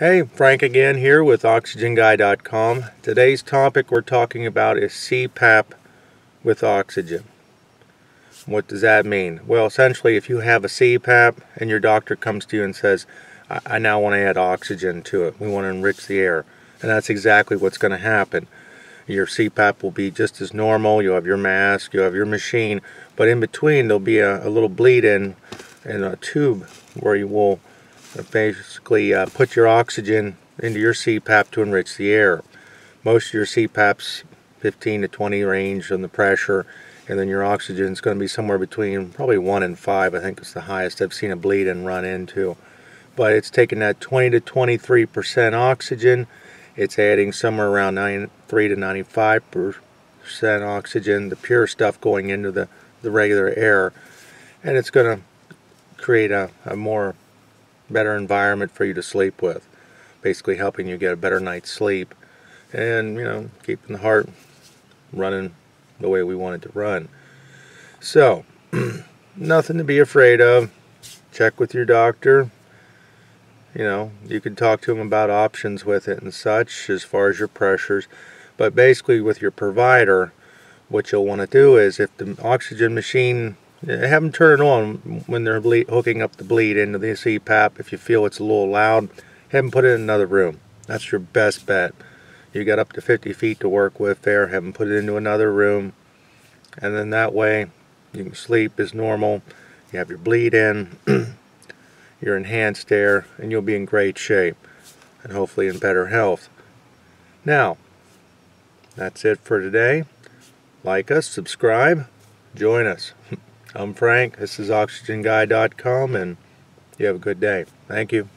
Hey, Frank again here with OxygenGuy.com. Today's topic we're talking about is CPAP with oxygen. What does that mean? Well, essentially, if you have a CPAP and your doctor comes to you and says, I, I now want to add oxygen to it, we want to enrich the air, and that's exactly what's going to happen. Your CPAP will be just as normal, you'll have your mask, you'll have your machine, but in between there'll be a, a little bleed in and a tube where you will basically uh, put your oxygen into your CPAP to enrich the air. Most of your CPAPs 15 to 20 range on the pressure and then your oxygen is going to be somewhere between probably 1 and 5 I think it's the highest I've seen a bleed and run into. But it's taking that 20 to 23 percent oxygen. It's adding somewhere around 93 to 95 percent oxygen the pure stuff going into the the regular air. And it's going to create a, a more better environment for you to sleep with. Basically helping you get a better night's sleep and, you know, keeping the heart running the way we want it to run. So, nothing to be afraid of. Check with your doctor. You know, you can talk to him about options with it and such as far as your pressures. But basically, with your provider, what you'll want to do is if the oxygen machine have them turn it on when they're hooking up the bleed into the CPAP. If you feel it's a little loud, have them put it in another room. That's your best bet. You got up to 50 feet to work with there. Have them put it into another room. And then that way you can sleep as normal. You have your bleed in, your enhanced air, and you'll be in great shape and hopefully in better health. Now, that's it for today. Like us, subscribe, join us. I'm Frank. This is OxygenGuy.com, and you have a good day. Thank you.